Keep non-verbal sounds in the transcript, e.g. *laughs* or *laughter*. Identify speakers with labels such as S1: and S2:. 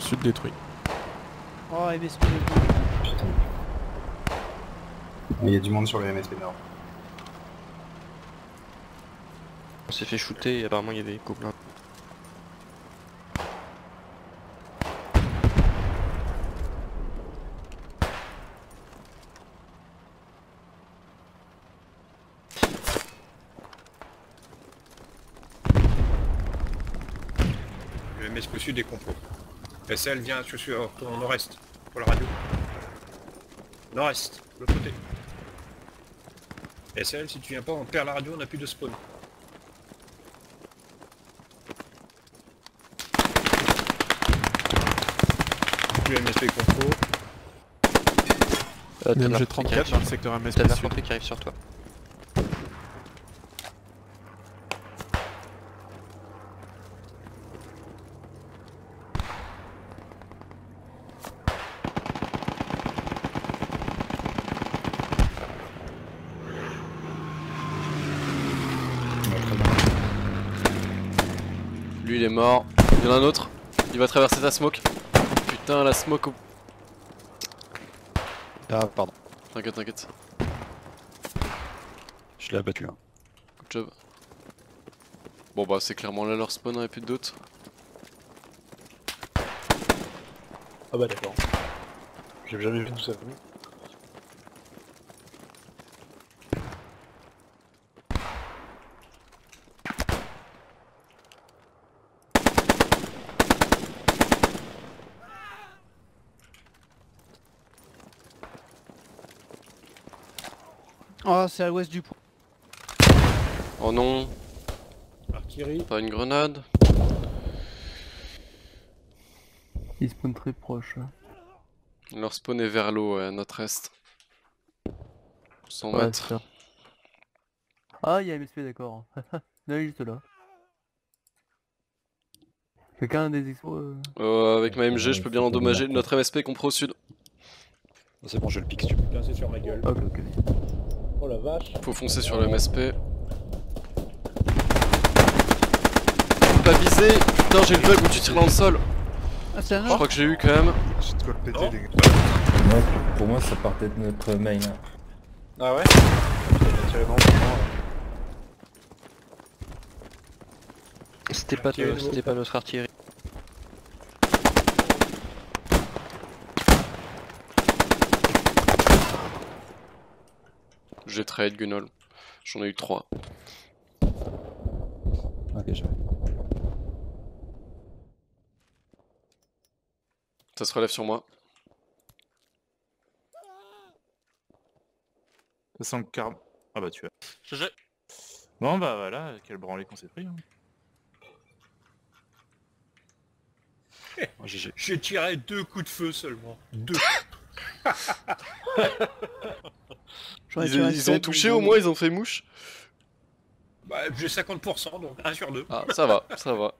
S1: Sud détruit.
S2: Oh, MSP.
S3: Mais il y a du monde sur le MSP Nord.
S4: On s'est fait shooter et apparemment il y a des gobelins.
S5: Le MSP sud est complet. SL vient sur, sur ton nord-est pour la radio. Nord-est, l'autre côté. SL, si tu viens pas, on perd la radio, on n'a plus de spawn. Plus MSP confo.
S4: Euh, t'as de
S1: MG
S4: l'infanterie qui
S1: 34
S4: arrive
S1: dans le secteur
S4: T'as
S1: MSP
S4: de l'infanterie qui arrive sur toi. Lui il est mort. Il y en a un autre. Il va traverser ta smoke. Putain la smoke au...
S6: Ah, pardon.
S4: T'inquiète, t'inquiète.
S6: Je l'ai abattu. Hein.
S4: Good job. Bon bah c'est clairement là leur spawn, hein, et plus de doute.
S6: Ah bah d'accord. J'ai jamais vu tout ça.
S2: Oh, c'est à l'ouest du pont.
S4: Oh non,
S5: Artillerie.
S4: pas une grenade.
S7: Il spawn très proche.
S4: Leur spawn est vers l'eau, ouais, à notre est. 100
S7: Ouais,
S4: mètres.
S7: Ah, il y a MSP, d'accord. *laughs* non, il est juste là. Quelqu'un a des expos euh...
S4: Euh, avec ma MG, je peux bien l'endommager. Notre MSP compris au sud.
S6: C'est bon, je le pique si tu.
S5: Putain, c'est sur ma gueule.
S7: Ok, ok.
S5: Oh la vache.
S4: Faut foncer sur le MSP. Pas visé Putain, j'ai le bug où tu tires dans le sol.
S2: Ah, c'est un
S4: Je crois que j'ai eu quand même.
S3: J'ai de quoi le péter,
S5: Non.
S3: les gars.
S8: Moi, pour moi, ça partait de notre main. hein.
S6: Ah ouais?
S4: C'était pas, pas notre artillerie. J'ai trade Gunol. J'en ai eu 3.
S8: Ok, je
S4: Ça se relève sur moi.
S9: 140. Ah bah tu as. GG. Bon bah voilà, quel branlé qu'on s'est pris. hein.
S5: J'ai tiré deux coups de feu seulement. Deux. *laughs* *laughs*
S4: Ils, ils ont touché au moins, ils ont fait mouche.
S5: Bah, j'ai 50%, donc 1 sur 2.
S4: Ah, ça va, ça va.